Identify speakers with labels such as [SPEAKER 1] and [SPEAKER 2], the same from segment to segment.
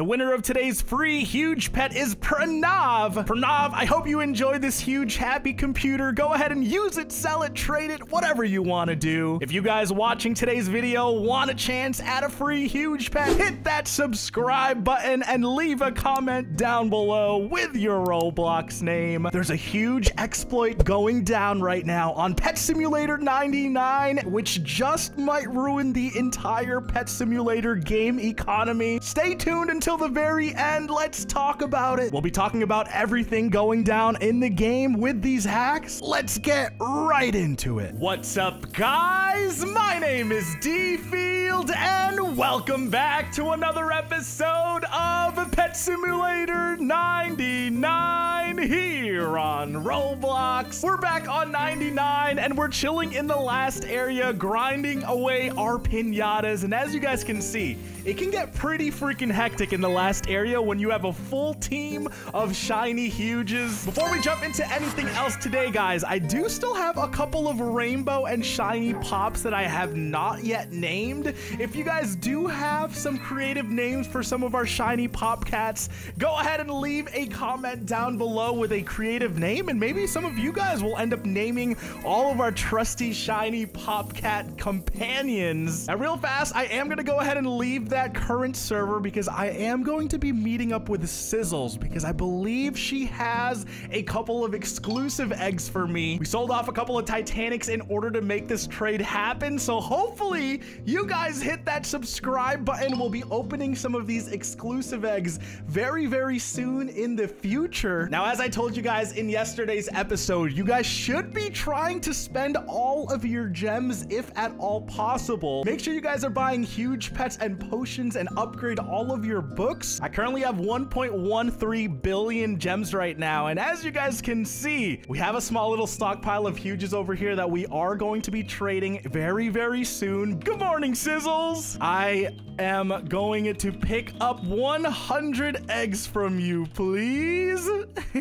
[SPEAKER 1] The winner of today's free huge pet is Pranav. Pranav, I hope you enjoy this huge happy computer. Go ahead and use it, sell it, trade it, whatever you want to do. If you guys watching today's video want a chance at a free huge pet, hit that subscribe button and leave a comment down below with your Roblox name. There's a huge exploit going down right now on Pet Simulator 99, which just might ruin the entire Pet Simulator game economy. Stay tuned until the very end. Let's talk about it. We'll be talking about everything going down in the game with these hacks. Let's get right into it. What's up, guys? My name is Dfield, and welcome back to another episode of Pet Simulator 99 here on Roblox. We're back on 99, and we're chilling in the last area, grinding away our pinatas. And as you guys can see, it can get pretty freaking hectic in the last area when you have a full team of shiny huges. Before we jump into anything else today, guys, I do still have a couple of rainbow and shiny pops that I have not yet named. If you guys do have some creative names for some of our shiny pop cats, go ahead and leave a comment down below with a creative name, and maybe some of you guys will end up naming all of our trusty shiny pop cat companions. Now, real fast, I am gonna go ahead and leave that current server because I am going to be meeting up with Sizzles because I believe she has a couple of exclusive eggs for me. We sold off a couple of Titanics in order to make this trade happen. So hopefully you guys hit that subscribe button. We'll be opening some of these exclusive eggs very, very soon in the future. Now, as I told you guys in yesterday's episode, you guys should be trying to spend all of your gems if at all possible. Make sure you guys are buying huge pets and potions and upgrade all of your books. I currently have 1.13 billion gems right now. And as you guys can see, we have a small little stockpile of huges over here that we are going to be trading very, very soon. Good morning, Sizzles. I am going to pick up 100 eggs from you, please.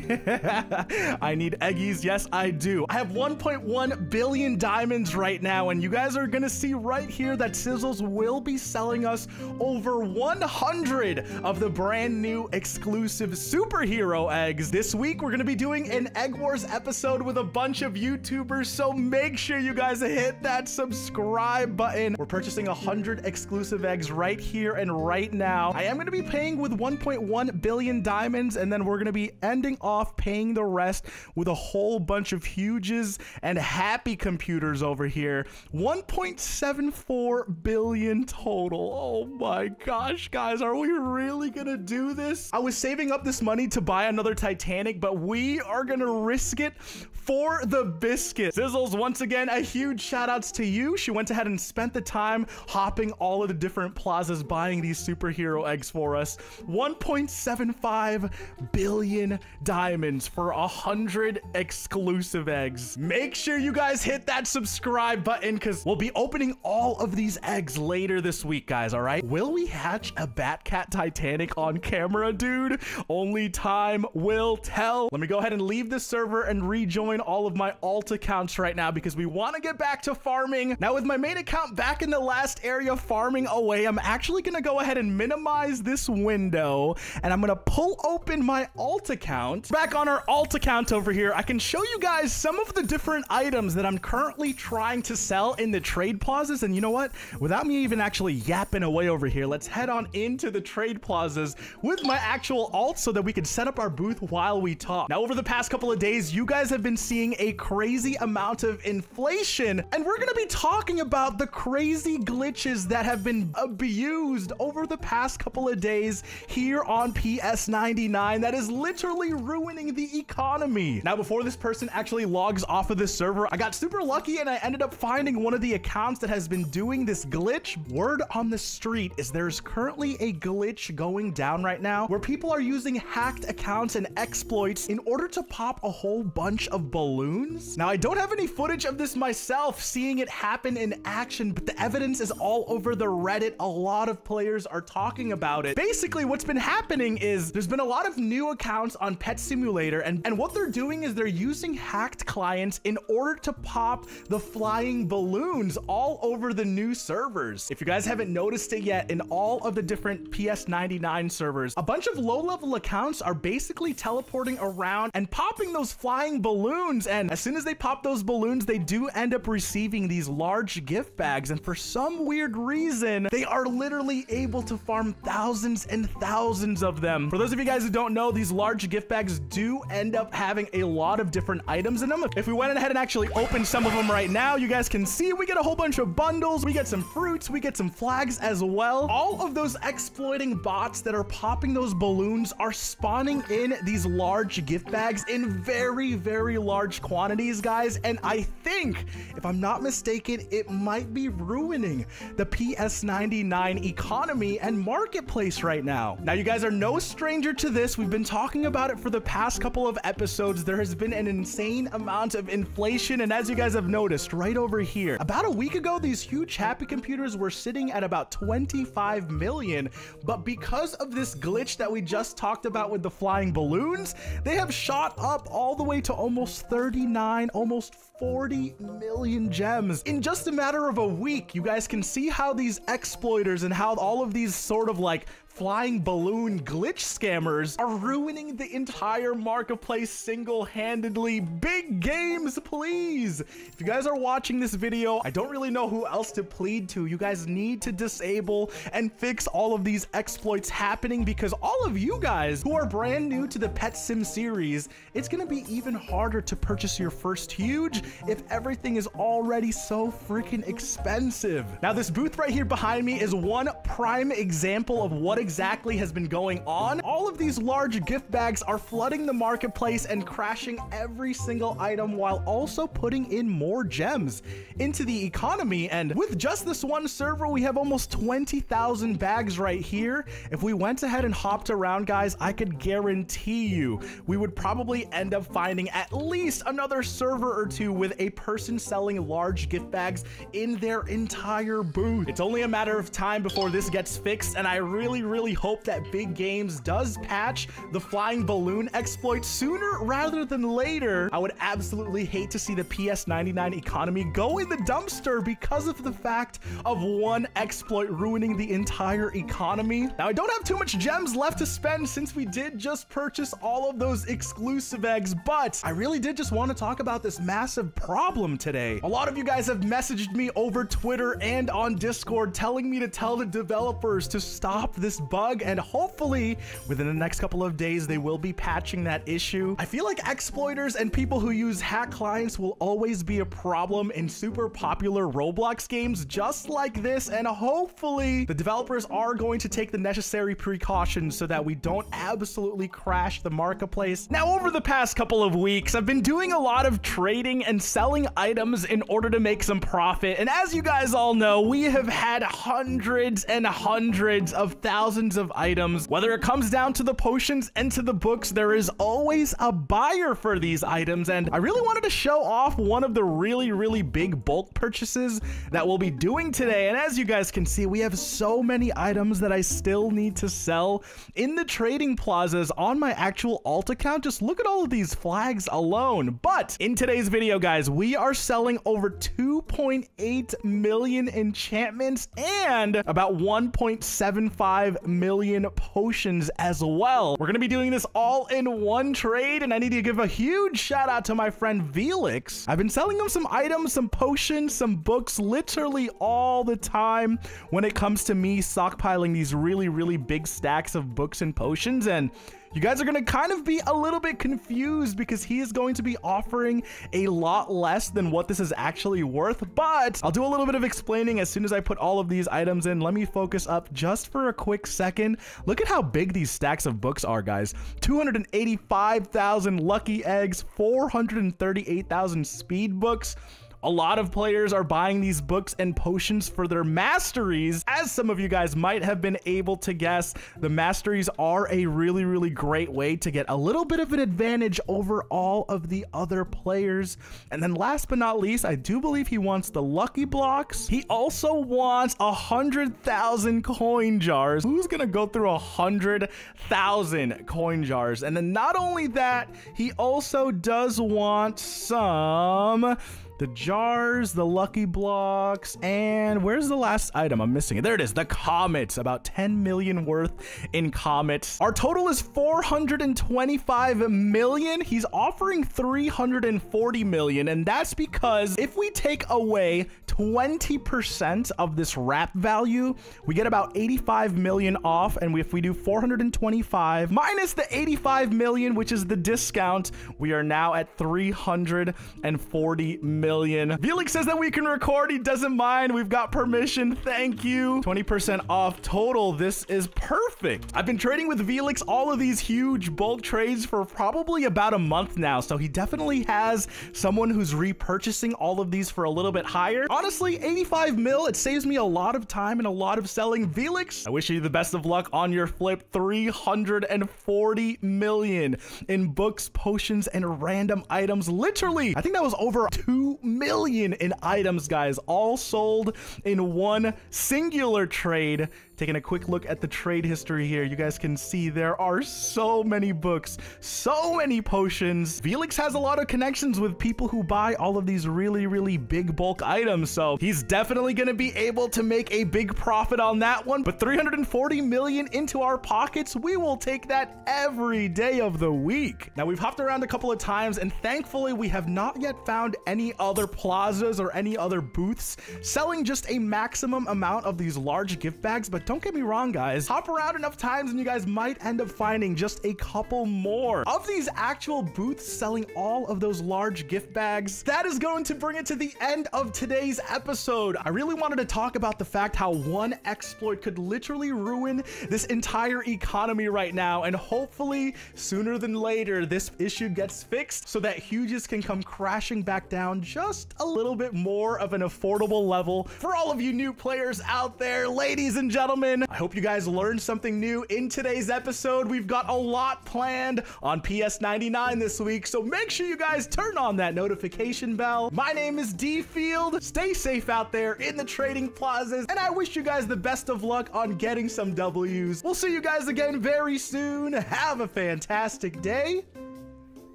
[SPEAKER 1] I need eggies. Yes, I do. I have 1.1 billion diamonds right now, and you guys are gonna see right here that Sizzles will be selling us over 100 of the brand new exclusive superhero eggs. This week, we're gonna be doing an Egg Wars episode with a bunch of YouTubers, so make sure you guys hit that subscribe button. We're purchasing 100 exclusive eggs right here and right now. I am gonna be paying with 1.1 billion diamonds, and then we're gonna be ending off paying the rest with a whole bunch of huges and happy computers over here. 1.74 billion total. Oh my gosh, guys, are we really gonna do this? I was saving up this money to buy another Titanic, but we are gonna risk it for the biscuit. Sizzles, once again, a huge shout outs to you. She went ahead and spent the time hopping all of the different plazas buying these superhero eggs for us. 1.75 billion diamonds for a hundred exclusive eggs. Make sure you guys hit that subscribe button because we'll be opening all of these eggs later this week, guys, all right? Will we hatch a Batcat Titanic on camera, dude? Only time will tell. Let me go ahead and leave the server and rejoin all of my alt accounts right now because we want to get back to farming. Now, with my main account back in the last area farming away, I'm actually to go ahead and minimize this window and I'm to pull open my alt account. Back on our alt account over here, I can show you guys some of the different items that I'm currently trying to sell in the trade plazas. And you know what? Without me even actually yapping away over here, let's head on into the trade plazas with my actual alt so that we can set up our booth while we talk. Now, over the past couple of days, you guys have been seeing a crazy amount of inflation, and we're gonna be talking about the crazy glitches that have been uh, abused over the past couple of days here on PS99 that is literally ruining the economy. Now, before this person actually logs off of this server, I got super lucky and I ended up finding one of the accounts that has been doing this glitch. Word on the street is there's currently a glitch going down right now where people are using hacked accounts and exploits in order to pop a whole bunch of balloons. Now, I don't have any footage of this myself, seeing it happen in action, but the evidence is all over the Reddit lot of players are talking about it. Basically, what's been happening is there's been a lot of new accounts on Pet Simulator, and, and what they're doing is they're using hacked clients in order to pop the flying balloons all over the new servers. If you guys haven't noticed it yet, in all of the different PS99 servers, a bunch of low-level accounts are basically teleporting around and popping those flying balloons. And as soon as they pop those balloons, they do end up receiving these large gift bags. And for some weird reason, they are literally able to farm thousands and thousands of them. For those of you guys who don't know, these large gift bags do end up having a lot of different items in them. If we went ahead and actually opened some of them right now, you guys can see we get a whole bunch of bundles. We get some fruits. We get some flags as well. All of those exploiting bots that are popping those balloons are spawning in these large gift bags in very, very large quantities, guys. And I think, if I'm not mistaken, it might be ruining the PS99 economy and marketplace right now. Now, you guys are no stranger to this. We've been talking about it for the past couple of episodes. There has been an insane amount of inflation. And as you guys have noticed right over here, about a week ago, these huge happy computers were sitting at about 25 million. But because of this glitch that we just talked about with the flying balloons, they have shot up all the way to almost 39, almost 40 million gems in just a matter of a week. You guys can see how these exploiters and how all of these sort of like flying balloon glitch scammers are ruining the entire marketplace single-handedly. Big Games, please. If you guys are watching this video, I don't really know who else to plead to. You guys need to disable and fix all of these exploits happening because all of you guys who are brand new to the Pet Sim series, it's to be even harder to purchase your first huge if everything is already so freaking expensive. Now, this booth right here behind me is one prime example of what exactly has been going on. All of these large gift bags are flooding the marketplace and crashing every single item while also putting in more gems into the economy. And with just this one server, we have almost 20,000 bags right here. If we went ahead and hopped around, guys, I could guarantee you we would probably end up finding at least another server or two with a person selling large gift bags in their entire booth. It's only a matter of time before this gets fixed, and I really, really hope that Big Games does patch the flying balloon exploit sooner rather than later. I would absolutely hate to see the PS99 economy go in the dumpster because of the fact of one exploit ruining the entire economy. Now, I don't have too much gems left to spend since we did just purchase all of those exclusive eggs, but I really did just want to talk about this massive problem today. A lot of you guys have messaged me over Twitter and on Discord telling me to tell the developers to stop this bug, and hopefully within the next couple of days, they will be patching that issue. I feel like exploiters and people who use hack clients will always be a problem in super popular Roblox games just like this, and hopefully the developers are going to take the necessary precautions so that we don't absolutely crash the marketplace. Now, over the past couple of weeks, I've been doing a lot of trading and selling items in order to make some profit, and as you guys all know, we have had hundreds and hundreds of thousands thousands of items. Whether it comes down to the potions and to the books, there is always a buyer for these items. And I really wanted to show off one of the really, really big bulk purchases that we'll be doing today. And as you guys can see, we have so many items that I still need to sell in the trading plazas on my actual alt account. Just look at all of these flags alone. But in today's video, guys, we are selling over 2.8 million enchantments and about 1.75 million potions as well. We're to be doing this all in one trade, and I need to give a huge shout out to my friend Velix. I've been selling him some items, some potions, some books, literally all the time when it comes to me stockpiling these really, really big stacks of books and potions, and you guys are going to kind of be a little bit confused because he is going to be offering a lot less than what this is actually worth, but I'll do a little bit of explaining as soon as I put all of these items in. Let me focus up just for a quick second. Look at how big these stacks of books are, guys. 285,000 lucky eggs, 438,000 speed books, A lot of players are buying these books and potions for their masteries. As some of you guys might have been able to guess, the masteries are a really, really great way to get a little bit of an advantage over all of the other players. And then last but not least, I do believe he wants the lucky blocks. He also wants a hundred thousand coin jars. Who's gonna go through a hundred thousand coin jars? And then not only that, he also does want some the jars, the lucky blocks, and where's the last item? I'm missing it. There it is, the comets. About 10 million worth in comets. Our total is 425 million. He's offering 340 million, and that's because if we take away 20% of this RAP value, we get about 85 million off, and if we do 425 minus the 85 million, which is the discount, we are now at 340 million. Felix says that we can record. He doesn't mind. We've got permission. Thank you. 20% off total. This is perfect. I've been trading with Felix all of these huge bulk trades for probably about a month now. So he definitely has someone who's repurchasing all of these for a little bit higher. Honestly, 85 mil, it saves me a lot of time and a lot of selling. Velix. I wish you the best of luck on your flip. 340 million in books, potions, and random items. Literally, I think that was over 2 million in items, guys, all sold in one singular trade Taking a quick look at the trade history here, you guys can see there are so many books, so many potions. Felix has a lot of connections with people who buy all of these really, really big bulk items, so he's definitely going to be able to make a big profit on that one. But 340 million into our pockets, we will take that every day of the week. Now, we've hopped around a couple of times, and thankfully, we have not yet found any other plazas or any other booths selling just a maximum amount of these large gift bags, but don't get me wrong, guys. Hop around enough times and you guys might end up finding just a couple more of these actual booths selling all of those large gift bags. That is going to bring it to the end of today's episode. I really wanted to talk about the fact how one exploit could literally ruin this entire economy right now. And hopefully sooner than later, this issue gets fixed so that Huges can come crashing back down just a little bit more of an affordable level for all of you new players out there, ladies and gentlemen gentlemen, I hope you guys learned something new in today's episode. We've got a lot planned on PS99 this week, so make sure you guys turn on that notification bell. My name is Dfield. Stay safe out there in the trading plazas, and I wish you guys the best of luck on getting some W's. We'll see you guys again very soon. Have a fantastic day.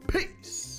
[SPEAKER 1] Peace.